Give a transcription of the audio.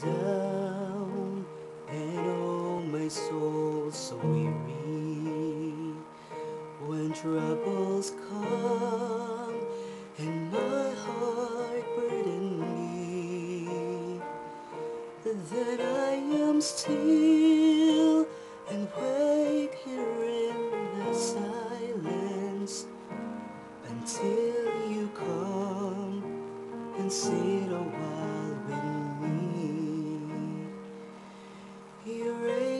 down, and oh, my soul so weary. When troubles come and my heart burden me, that I am still and wait here in the silence until you come and sit a